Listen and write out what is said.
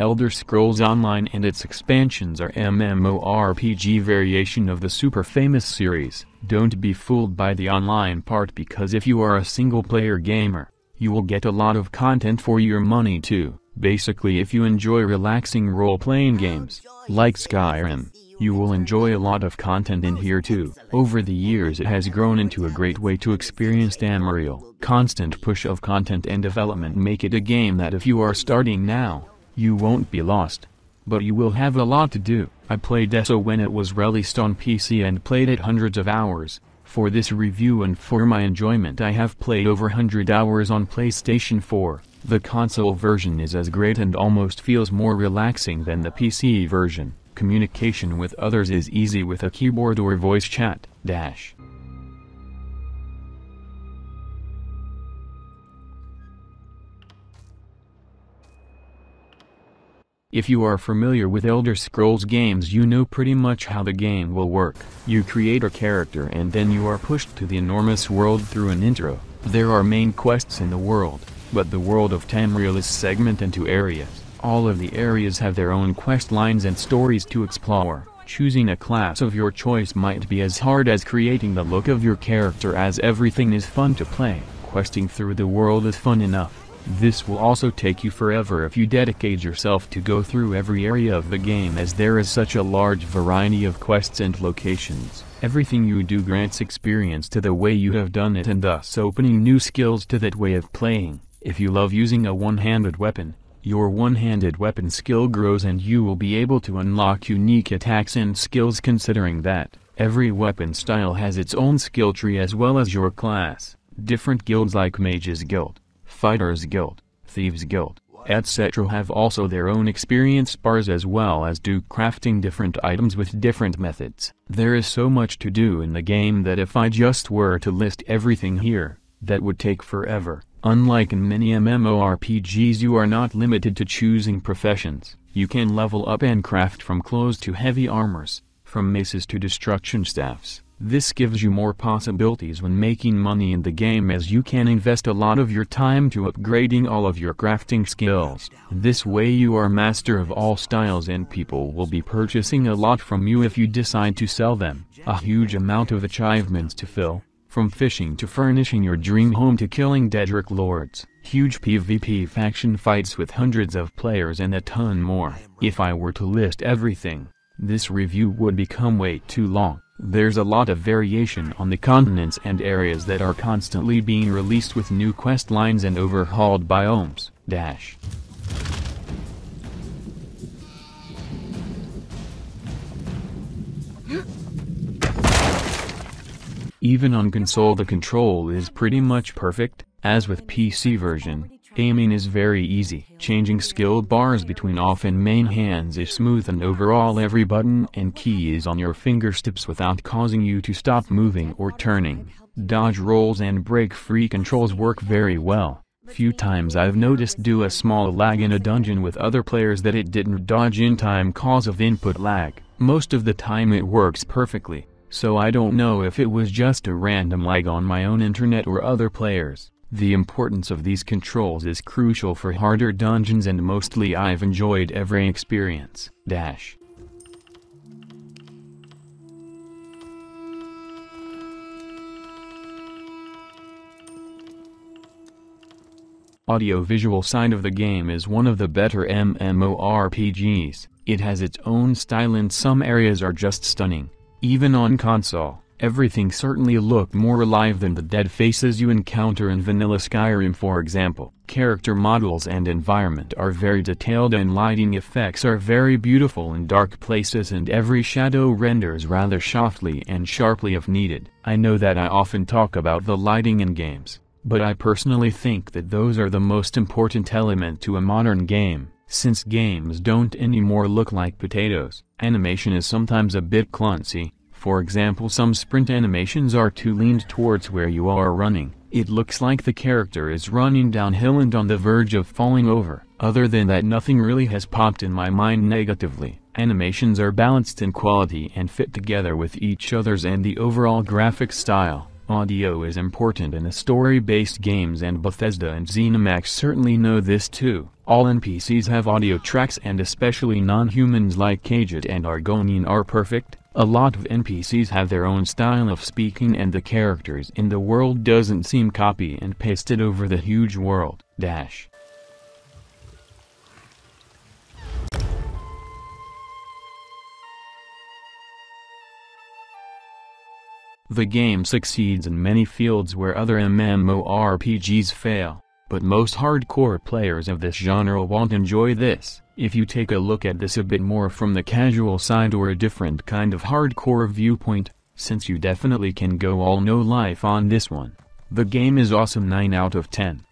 Elder Scrolls Online and its expansions are MMORPG variation of the super famous series. Don't be fooled by the online part because if you are a single-player gamer, you will get a lot of content for your money too. Basically if you enjoy relaxing role-playing games, like Skyrim, you will enjoy a lot of content in here too. Over the years it has grown into a great way to experience Tamriel. Constant push of content and development make it a game that if you are starting now, you won't be lost. But you will have a lot to do. I played ESO when it was released on PC and played it hundreds of hours. For this review and for my enjoyment I have played over 100 hours on PlayStation 4. The console version is as great and almost feels more relaxing than the PC version. Communication with others is easy with a keyboard or voice chat. Dash. If you are familiar with Elder Scrolls games you know pretty much how the game will work. You create a character and then you are pushed to the enormous world through an intro. There are main quests in the world, but the world of Tamriel is segmented into areas. All of the areas have their own quest lines and stories to explore. Choosing a class of your choice might be as hard as creating the look of your character as everything is fun to play. Questing through the world is fun enough. This will also take you forever if you dedicate yourself to go through every area of the game as there is such a large variety of quests and locations. Everything you do grants experience to the way you have done it and thus opening new skills to that way of playing. If you love using a one-handed weapon, your one-handed weapon skill grows and you will be able to unlock unique attacks and skills considering that, every weapon style has its own skill tree as well as your class. Different guilds like Mages Guild, Fighters Guild, Thieves Guild, etc. have also their own experience bars as well as do crafting different items with different methods. There is so much to do in the game that if I just were to list everything here, that would take forever. Unlike in many MMORPGs you are not limited to choosing professions, you can level up and craft from clothes to heavy armors, from maces to destruction staffs. This gives you more possibilities when making money in the game as you can invest a lot of your time to upgrading all of your crafting skills. This way you are master of all styles and people will be purchasing a lot from you if you decide to sell them. A huge amount of achievements to fill, from fishing to furnishing your dream home to killing Daedric lords, huge PvP faction fights with hundreds of players and a ton more. If I were to list everything, this review would become way too long. There's a lot of variation on the continents and areas that are constantly being released with new quest lines and overhauled biomes. Dash. Even on console the control is pretty much perfect, as with PC version. Aiming is very easy. Changing skill bars between off and main hands is smooth and overall every button and key is on your fingertips without causing you to stop moving or turning. Dodge rolls and break free controls work very well. Few times I've noticed do a small lag in a dungeon with other players that it didn't dodge in time cause of input lag. Most of the time it works perfectly, so I don't know if it was just a random lag on my own internet or other players. The importance of these controls is crucial for harder dungeons and mostly I've enjoyed every experience. Dash. Audio-visual side of the game is one of the better MMORPGs. It has its own style and some areas are just stunning. Even on console, everything certainly looked more alive than the dead faces you encounter in vanilla Skyrim for example. Character models and environment are very detailed and lighting effects are very beautiful in dark places and every shadow renders rather softly and sharply if needed. I know that I often talk about the lighting in games but I personally think that those are the most important element to a modern game, since games don't anymore look like potatoes. Animation is sometimes a bit cluncy, for example some sprint animations are too leaned towards where you are running, it looks like the character is running downhill and on the verge of falling over. Other than that nothing really has popped in my mind negatively. Animations are balanced in quality and fit together with each other's and the overall graphic style Audio is important in the story-based games and Bethesda and ZeniMax certainly know this too. All NPCs have audio tracks and especially non-humans like Khajiit and Argonian are perfect, a lot of NPCs have their own style of speaking and the characters in the world doesn't seem copy and pasted over the huge world. Dash. The game succeeds in many fields where other MMORPGs fail, but most hardcore players of this genre won't enjoy this. If you take a look at this a bit more from the casual side or a different kind of hardcore viewpoint, since you definitely can go all no life on this one. The game is awesome 9 out of 10.